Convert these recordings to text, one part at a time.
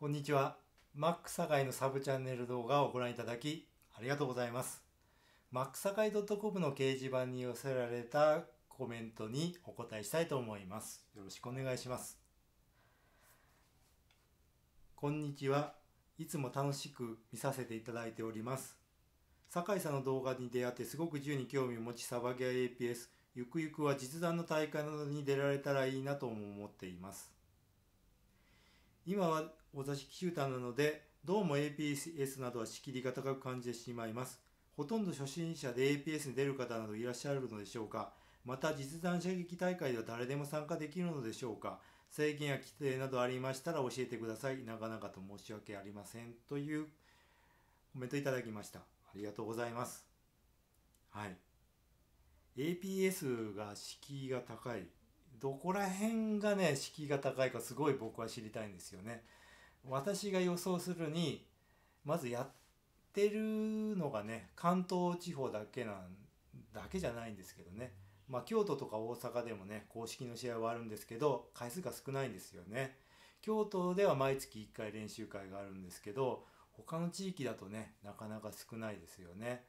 こんにちは。マック堺のサブチャンネル動画をご覧いただきありがとうございます。マック堺 .com の掲示板に寄せられたコメントにお答えしたいと思います。よろしくお願いします。こんにちは。いつも楽しく見させていただいております。酒井さんの動画に出会ってすごく自由に興味を持ち、サバゲー APS、ゆくゆくは実弾の大会などに出られたらいいなとも思っています。今はお座敷シューターなので、どうも APS などは仕切りが高く感じてしまいます。ほとんど初心者で APS に出る方などいらっしゃるのでしょうかまた実弾射撃大会では誰でも参加できるのでしょうか制限や規定などありましたら教えてください。なかなかと申し訳ありません。というコメントいただきました。ありがとうございます。はい。APS が敷居が高い。どこら辺がね、敷居が高いかすごい僕は知りたいんですよね。私が予想するに、まずやってるのがね、関東地方だけなん、だけじゃないんですけどね。まあ、京都とか大阪でもね、公式の試合はあるんですけど、回数が少ないんですよね。京都では毎月1回練習会があるんですけど、他の地域だとね、なかなか少ないですよね。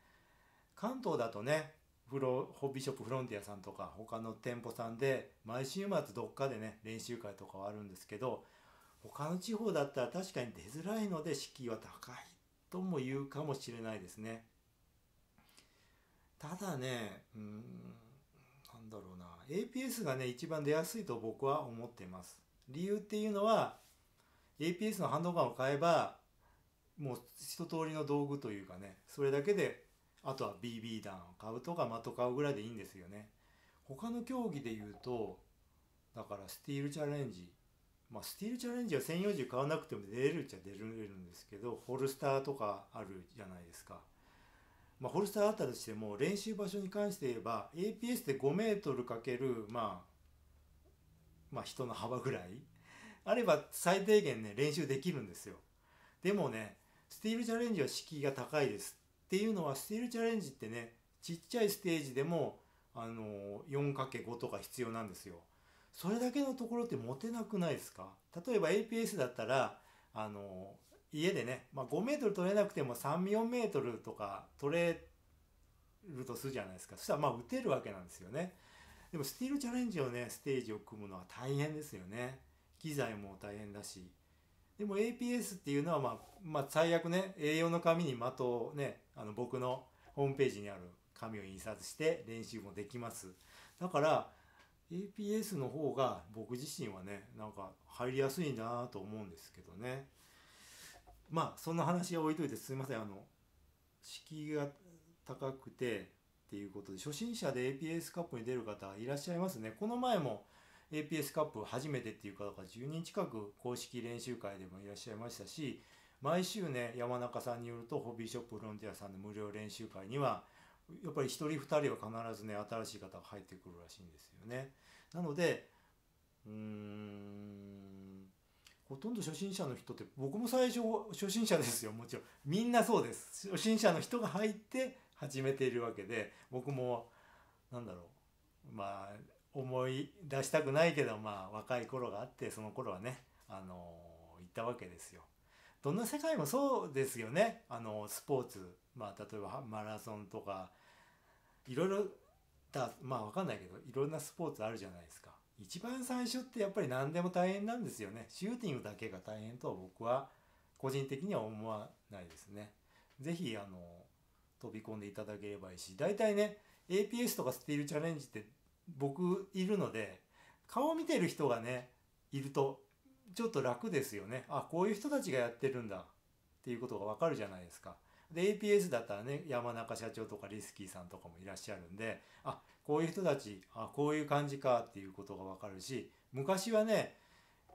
関東だとね、フロホビーショップフロンティアさんとか他の店舗さんで毎週末どっかでね練習会とかはあるんですけど他の地方だったら確かに出づらいので敷居は高いとも言うかもしれないですね。ただねうんなんだろうな。APS がね一番出やすいと僕は思っています。理由っていうのは APS のハンドガンを買えばもう一通りの道具というかねそれだけであとは BB 弾買うとか的買うぐらいでいいんですよね。他の競技で言うとだからスティールチャレンジ。まあスティールチャレンジは専用銃買わなくても出れるっちゃ出れるんですけどホルスターとかあるじゃないですか。まあホルスターあったとしても練習場所に関して言えば APS で5メートルかけるまあまあ人の幅ぐらい。あれば最低限ね練習できるんですよ。でもねスティールチャレンジは敷居が高いです。っていうのはスティールチャレンジってねちっちゃいステージでもあの 4×5 とか必要なんですよ。それだけのところって持てなくないですか？例えば APS だったらあの家でね、まあ、5メートル取れなくても34メートルとか取れるとするじゃないですか。そしたらまあ打てるわけなんですよね。でもスティールチャレンジをねステージを組むのは大変ですよね。機材も大変だし。でも APS っていうのは、まあ、まあ最悪ね A4 の紙に的をねあの僕のホームページにある紙を印刷して練習もできます。だから APS の方が僕自身はねなんか入りやすいなと思うんですけどね。まあそんな話は置いといてすいません。あの敷居が高くてっていうことで初心者で APS カップに出る方いらっしゃいますね。この前も APS カップ初めてっていう方が10人近く公式練習会でもいらっしゃいましたし毎週ね山中さんによるとホビーショップフロンティアさんの無料練習会にはやっぱり1人2人は必ずね新しい方が入ってくるらしいんですよね。なのでうーんほとんど初心者の人って僕も最初初心者ですよもちろん。みんなそうです。初心者の人が入って始めているわけで僕もなんだろうまあ思い出したくないけどまあ若い頃があってその頃はねあの行ったわけですよ。どんな世界もそうですよね。あのスポーツまあ例えばマラソンとかいろいろだまあ分かんないけどいろんなスポーツあるじゃないですか。一番最初ってやっぱり何でも大変なんですよね。シューティングだけが大変とは僕は個人的には思わないですね。是非あの飛び込んでいただければいいし大体ね APS とかスティールチャレンジって僕いるので顔を見てる人がねいるとちょっと楽ですよね。あこういう人たちがやってるんだ。っていうことがわかるじゃないですか。で APS だったらね山中社長とかリスキーさんとかもいらっしゃるんであこういう人たちあこういう感じか。っていうことがわかるし昔はね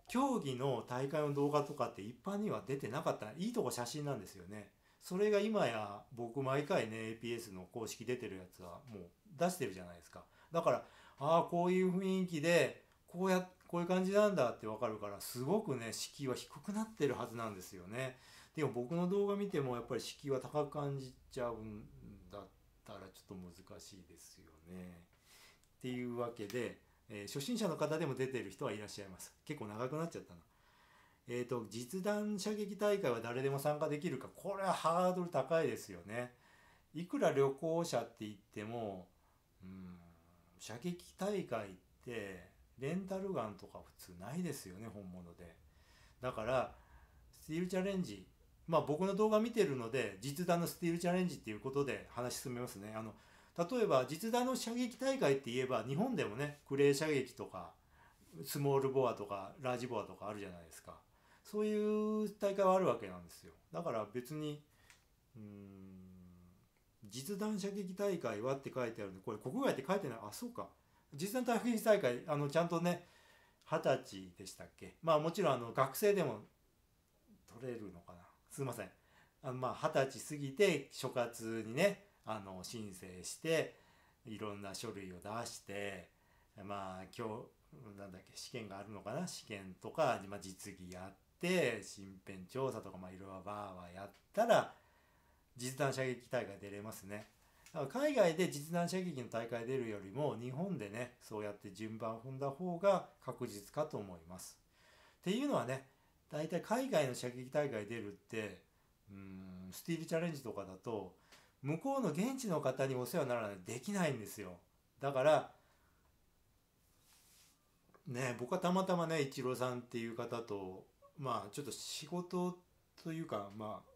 競技の大会の動画とかって一般には出てなかった。いいとこ写真なんですよね。それが今や僕毎回ね APS の公式出てるやつはもう出してるじゃないですか。だからああこういう雰囲気でこうやこういう感じなんだってわかるからすごくね敷居は低くなってるはずなんですよね。でも僕の動画見てもやっぱり敷居は高く感じちゃうんだったらちょっと難しいですよね。っていうわけで、えー初心者の方でも出てる人はいらっしゃいます。結構長くなっちゃったな。えーと、実弾射撃大会は誰でも参加できるかこれはハードル高いですよね。いくら旅行者って言ってもうん射撃大会ってレンタルガンとか普通ないですよね本物で。だからスティールチャレンジまあ僕の動画見てるので実弾のスティールチャレンジっていうことで話進めますね。あの例えば実弾の射撃大会って言えば日本でもねクレー射撃とかスモールボアとかラージボアとかあるじゃないですかそういう大会はあるわけなんですよだから別にうん実弾射撃大会はって書いてあるんでこれ国外って書いてないあそうか実弾射撃大会あのちゃんとね二十歳でしたっけ？まあもちろんあの学生でも取れるのかな？すいません。あのまあ二十歳過ぎて所轄にねあの申請していろんな書類を出してまあ今日なんだっけ試験があるのかな？試験とか、まあ、実技やって身辺調査とか、まあ、いろいろバーバーやったら実弾射撃大会出れますね。だから海外で実弾射撃の大会出るよりも日本でねそうやって順番を踏んだ方が確実かと思います。っていうのはね大体海外の射撃大会出るってうんスティールチャレンジとかだと向こうの現地の方にお世話にならないとできないんですよだからね僕はたまたまねイチローさんっていう方とまあちょっと仕事というかまあ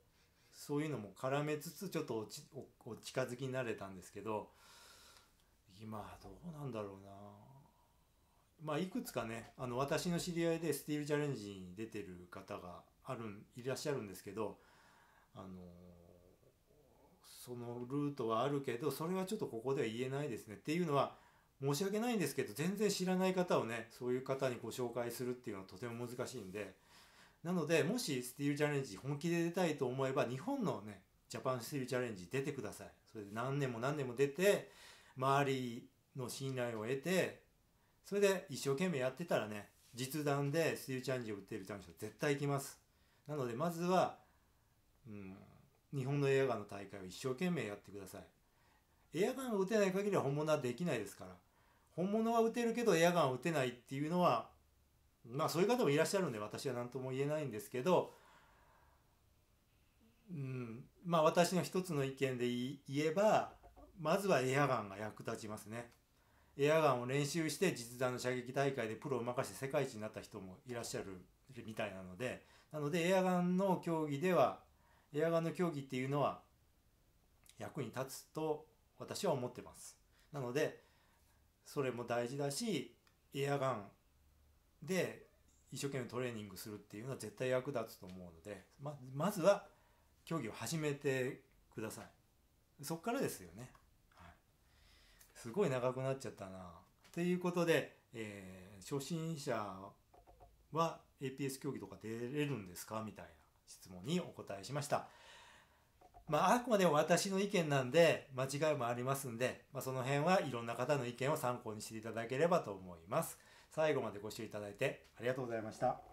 そういうのも絡めつつちょっとお近づきになれたんですけど今どうなんだろうな。まあいくつかねあの私の知り合いでスティールチャレンジに出てる方があるいらっしゃるんですけどあのそのルートはあるけどそれはちょっとここでは言えないですね。っていうのは申し訳ないんですけど全然知らない方をねそういう方にご紹介するっていうのはとても難しいんでなのでもしスティールチャレンジ本気で出たいと思えば日本のねジャパンスティールチャレンジ出てください。それで何年も何年も出て周りの信頼を得てそれで一生懸命やってたらね実弾でスティールチャレンジを打っている人絶対行きます。なのでまずはうん日本のエアガンの大会を一生懸命やってください。エアガンを撃てない限りは本物はできないですから。本物は撃てるけどエアガンを撃てないっていうのはまあそういう方もいらっしゃるんで私は何とも言えないんですけどうんまあ私の一つの意見で言えばまずはエアガンが役立ちますね。エアガンを練習して実弾の射撃大会でプロを任せて世界一になった人もいらっしゃるみたいなのでなのでエアガンの競技ではエアガンの競技っていうのは役に立つと私は思ってます。なのでそれも大事だしエアガンで一生懸命トレーニングするっていうのは絶対役立つと思うのでままずは競技を始めてください。そっからですよね、はい、すごい長くなっちゃったな。ということで、えー、初心者は APS 競技とか出れるんですか？みたいな質問にお答えしました。まあ、あくまでも私の意見なんで間違いもありますんで、まあ、その辺はいろんな方の意見を参考にしていただければと思います。最後までご視聴いただいてありがとうございました。